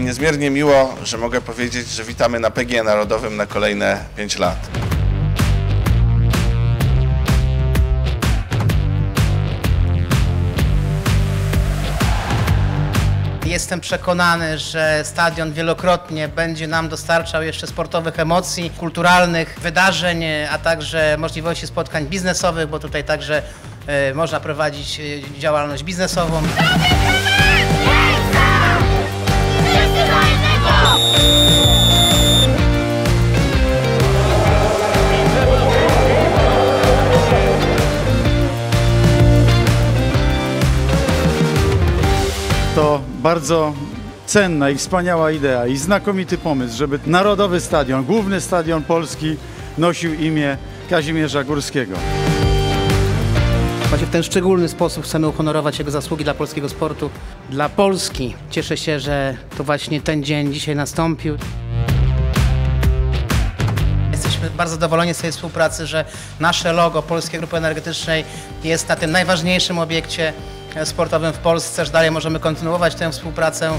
niezmiernie miło, że mogę powiedzieć, że witamy na PG Narodowym na kolejne 5 lat. Jestem przekonany, że stadion wielokrotnie będzie nam dostarczał jeszcze sportowych emocji, kulturalnych wydarzeń, a także możliwości spotkań biznesowych, bo tutaj także e, można prowadzić e, działalność biznesową. To bardzo cenna i wspaniała idea i znakomity pomysł, żeby Narodowy Stadion, główny stadion Polski nosił imię Kazimierza Górskiego. Właśnie w ten szczególny sposób chcemy uhonorować jego zasługi dla polskiego sportu, dla Polski. Cieszę się, że to właśnie ten dzień dzisiaj nastąpił. Jesteśmy bardzo zadowoleni z tej współpracy, że nasze logo Polskiej Grupy Energetycznej jest na tym najważniejszym obiekcie sportowym w Polsce, że dalej możemy kontynuować tę współpracę.